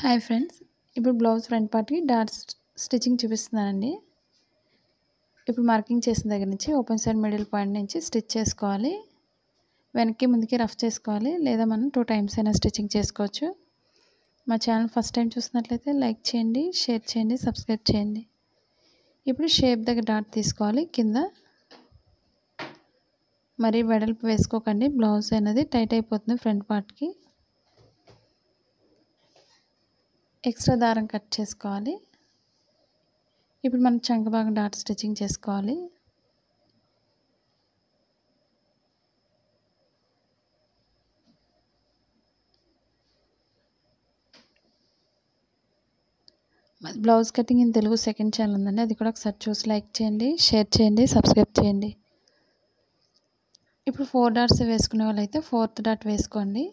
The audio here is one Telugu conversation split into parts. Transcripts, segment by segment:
Hi friends. ఇప్పుడు బ్లౌజ్ ఫ్రంట్ పార్ట్కి డాట్స్ స్టిచ్చింగ్ చూపిస్తున్నానండి. ఇప్పుడు మార్కింగ్ చేసిన దగ్గర నుంచి ఓపెన్ సైడ్ మిడిల్ పాయింట్ నుంచి స్టిచ్ చేసుకోవాలి. వెనక్కి ముందుకి రఫ్ చేసుకోవాలి. లేదా మనం టూ టైమ్స్ అయినా స్టిచ్చింగ్ చేసుకోవచ్చు. మా ఛానల్ ఫస్ట్ టైం చూసినట్లయితే లైక్ చేయండి షేర్ చేయండి సబ్స్క్రైబ్ చేయండి. ఇప్పుడు షేప్ దగ్గర డాట్ తీసుకోవాలి. కింద మరీ వెడల్పు వేసుకోకండి. బ్లౌజ్ అనేది టైట్ అయిపోతుంది ఫ్రంట్ పార్ట్కి. ఎక్స్ట్రా దారం కట్ చేసుకోవాలి. ఇప్పుడు మనం చంకభాగం డాట్ స్టిచ్చింగ్ చేసుకోవాలి. Blouse cutting in Telugu second channel ఉందండి. అది కూడా ఒకసారి చూసి లైక్ చేయండి షేర్ చేయండి సబ్స్క్రైబ్ చేయండి. ఇప్పుడు ఫోర్ డాట్స్ వేసుకునే వాళ్ళైతే ఫోర్త్ డాట్ వేసుకోండి.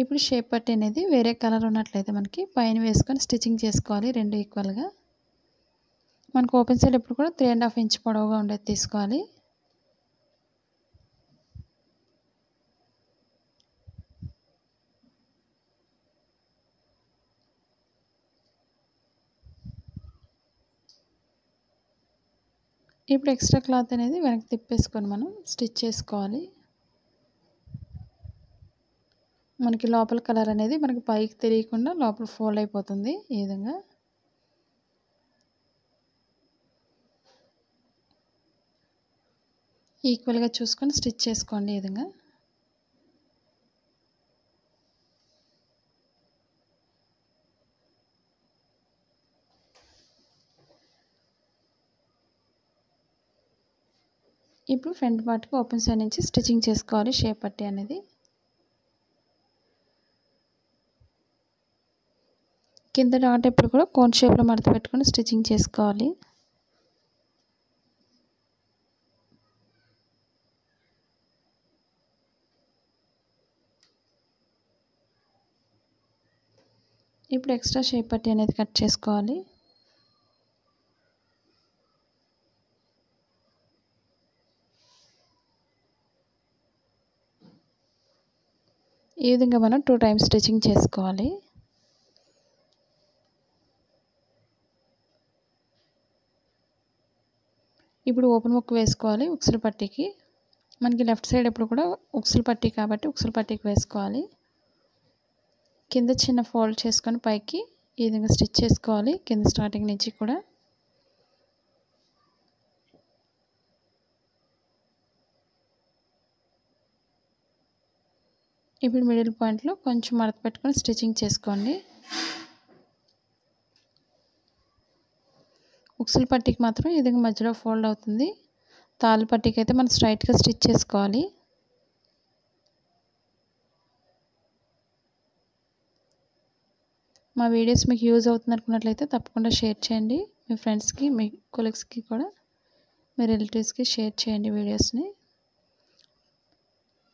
ఇప్పుడు షేప్ పట్టి అనేది వేరే కలర్ ఉన్నట్లయితే మనకి పైన వేసుకొని స్టిచ్చింగ్ చేసుకోవాలి రెండు ఈక్వల్గా. మనకు ఓపెన్ సైడ్ ఎప్పుడు కూడా త్రీ అండ్ హాఫ్ ఇంచ్ పొడవుగా ఉండేది తీసుకోవాలి. ఇప్పుడు ఎక్స్ట్రా క్లాత్ అనేది వెనక్కి తిప్పేసుకొని మనం స్టిచ్ చేసుకోవాలి. మనకి లోపల కలర్ అనేది మనకి పైకి తెలియకుండా లోపల ఫోల్డ్ అయిపోతుంది ఈ విధంగా. ఈక్వల్గా చూసుకొని స్టిచ్ చేసుకోండి ఈ విధంగా. ఇప్పుడు ఫ్రంట్ పార్ట్కి ఓపెన్ సైడ్ నుంచి స్టిచ్చింగ్ చేసుకోవాలి షేప్ పట్టి అనేది. కింద డాట్ ఎప్పుడు కూడా కోన్ షేప్లో మడత పెట్టుకొని స్టిచ్చింగ్ చేసుకోవాలి. ఇప్పుడు ఎక్స్ట్రా షేప్ పట్టి అనేది కట్ చేసుకోవాలి. ఈ విధంగా మనం టూ టైమ్స్ స్టిచ్చింగ్ చేసుకోవాలి. ఇప్పుడు ఓపెన్ ముక్క వేసుకోవాలి ఉక్సులు పట్టీకి. మనకి లెఫ్ట్ సైడ్ ఎప్పుడు కూడా ఉక్సులు పట్టీ కాబట్టి ఉక్సులు పట్టీకి వేసుకోవాలి. కింద చిన్న ఫోల్డ్ చేసుకొని పైకి ఈ విధంగా స్టిచ్ చేసుకోవాలి కింద స్టార్టింగ్ నుంచి కూడా. ఇప్పుడు మిడిల్ పాయింట్లో కొంచెం మడత పెట్టుకొని స్టిచ్చింగ్ చేసుకోండి. ఉక్సుల పట్టీకి మాత్రం ఇది మధ్యలో ఫోల్డ్ అవుతుంది. తాళ్ళు పట్టీకి అయితే మనం స్ట్రైట్గా స్టిచ్ చేసుకోవాలి. మా వీడియోస్ మీకు యూజ్ అవుతుంది అనుకున్నట్లయితే తప్పకుండా షేర్ చేయండి. మీ ఫ్రెండ్స్కి మీ కొలీగ్స్కి కూడా మీ రిలేటివ్స్కి షేర్ చేయండి వీడియోస్ని.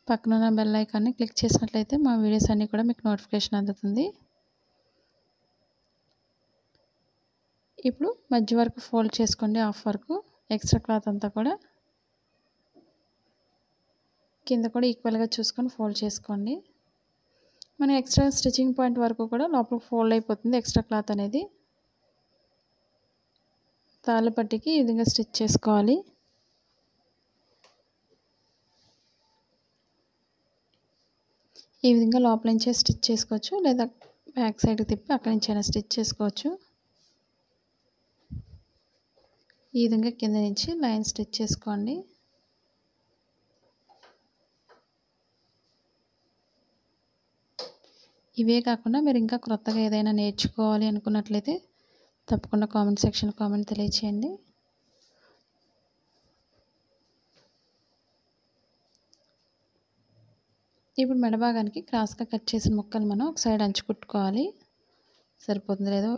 పక్కన బెల్ ఐకాన్ని క్లిక్ చేసినట్లయితే మా వీడియోస్ అన్నీ కూడా మీకు నోటిఫికేషన్ అందుతుంది. ఇప్పుడు మధ్య వరకు ఫోల్డ్ చేసుకోండి హాఫ్ వరకు. ఎక్స్ట్రా క్లాత్ అంతా కూడా కింద కూడా ఈక్వల్గా చూసుకొని ఫోల్డ్ చేసుకోండి. మన ఎక్స్ట్రా స్టిచ్చింగ్ పాయింట్ వరకు కూడా లోపల ఫోల్డ్ అయిపోతుంది ఎక్స్ట్రా క్లాత్ అనేది. తాళ్ళ పట్టికి ఈ విధంగా స్టిచ్ చేసుకోవాలి. ఈ విధంగా లోపల నుంచే స్టిచ్ చేసుకోవచ్చు లేదా బ్యాక్ సైడ్కి తిప్పి అక్కడి నుంచి అయినా స్టిచ్ చేసుకోవచ్చు. ఈ విధంగా కింద నుంచి లైన్ స్టిచ్ చేసుకోండి. ఇవే కాకుండా మీరు ఇంకా క్రొత్తగా ఏదైనా నేర్చుకోవాలి అనుకున్నట్లయితే తప్పకుండా కామెంట్ సెక్షన్ కామెంట్ తెలియచేయండి. ఇప్పుడు మెడభాగానికి క్రాస్గా కట్ చేసిన ముక్కలు మనం ఒక సైడ్ అంచు కుట్టుకోవాలి సరిపోతుంది లేదో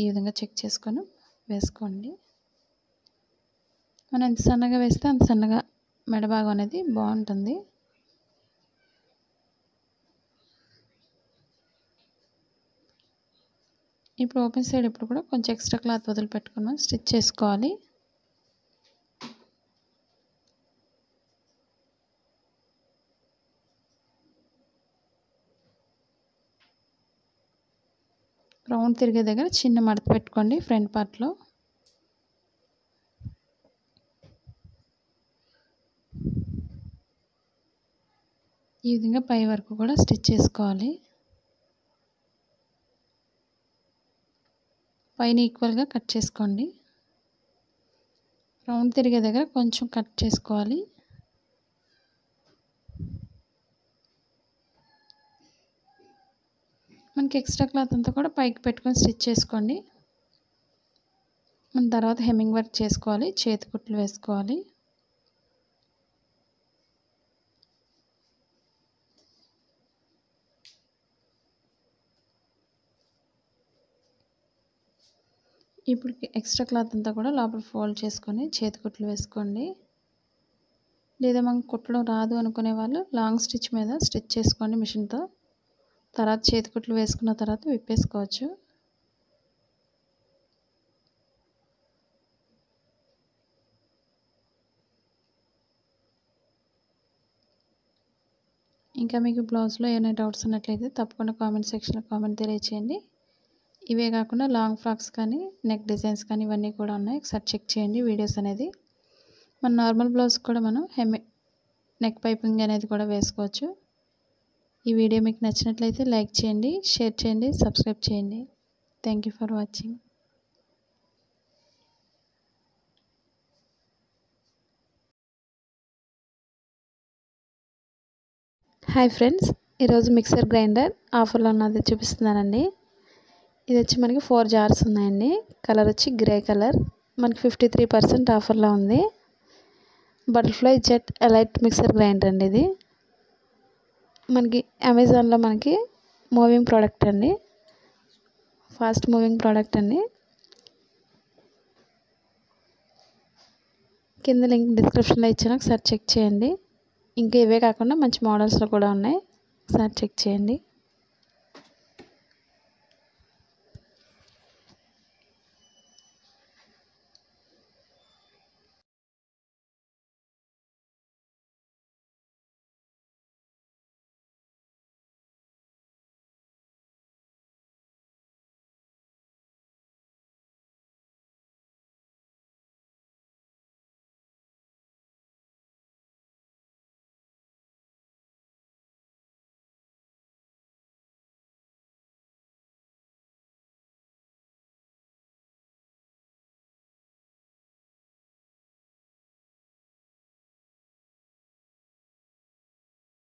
ఈ విధంగా చెక్ చేసుకొని వేసుకోండి. మనం ఎంత సన్నగా వేస్తే అంత సన్నగా మెడభాగం అనేది బాగుంటుంది. ఇప్పుడు ఓపెన్ సైడ్ ఇప్పుడు కూడా కొంచెం ఎక్స్ట్రా క్లాత్ వదిలిపెట్టుకున్నాం స్టిచ్ చేసుకోవాలి. రౌండ్ తిరిగే దగ్గర చిన్న మడత పెట్టుకోండి ఫ్రంట్ పార్ట్లో. ఈ విధంగా పై వరకు కూడా స్టిచ్ చేసుకోవాలి. పైన ఈక్వల్గా కట్ చేసుకోండి. రౌండ్ తిరిగే దగ్గర కొంచెం కట్ చేసుకోవాలి. మనకి ఎక్స్ట్రా క్లాత్ అంతా కూడా పైకి పెట్టుకొని స్టిచ్ చేసుకోండి. మన తర్వాత హెమ్మింగ్ వర్క్ చేసుకోవాలి చేతి కుట్లు వేసుకోవాలి. ఇప్పుడు ఎక్స్ట్రా క్లాత్ అంతా కూడా లోపల ఫోల్డ్ చేసుకొని చేతికుట్లు వేసుకోండి. లేదా మనకు కుట్టడం రాదు అనుకునే వాళ్ళు లాంగ్ స్టిచ్ మీద స్టిచ్ చేసుకోండి మిషన్తో. తర్వాత చేతికుట్లు వేసుకున్న తర్వాత విప్పేసుకోవచ్చు. ఇంకా మీకు బ్లౌజ్లో ఏమైనా డౌట్స్ ఉన్నట్లయితే తప్పకుండా కామెంట్ సెక్షన్లో కామెంట్ తెలియచేయండి. ఇవే కాకుండా లాంగ్ ఫ్రాక్స్ కానీ నెక్ డిజైన్స్ కానీ ఇవన్నీ కూడా ఉన్నాయి. ఒకసారి చెక్ చేయండి వీడియోస్ అనేది. మన నార్మల్ బ్లౌజ్ కూడా మనం హెమ్ నెక్ పైపింగ్ అనేది కూడా వేసుకోవచ్చు. ఈ వీడియో మీకు నచ్చినట్లయితే లైక్ చేయండి షేర్ చేయండి సబ్స్క్రైబ్ చేయండి. Thank you for watching hi friends ఈరోజు మిక్సర్ గ్రైండర్ ఆఫర్లో ఉన్నది చూపిస్తున్నానండి. ఇది వచ్చి మనకి ఫోర్ జార్స్ ఉన్నాయండి. కలర్ వచ్చి గ్రే కలర్. మనకి ఫిఫ్టీ త్రీ పర్సెంట్ ఆఫర్లో ఉంది. Butterfly jet elite mixer grinder అండి ఇది. మనకి అమెజాన్లో మనకి మూవింగ్ ప్రోడక్ట్ అండి. ఫాస్ట్ మూవింగ్ ప్రోడక్ట్ అండి. కింద లింక్ డిస్క్రిప్షన్లో ఇచ్చాను. ఒకసారి చెక్ చేయండి. ఇంకా ఇవే కాకుండా మంచి మోడల్స్లో కూడా ఉన్నాయి. ఒకసారి చెక్ చేయండి.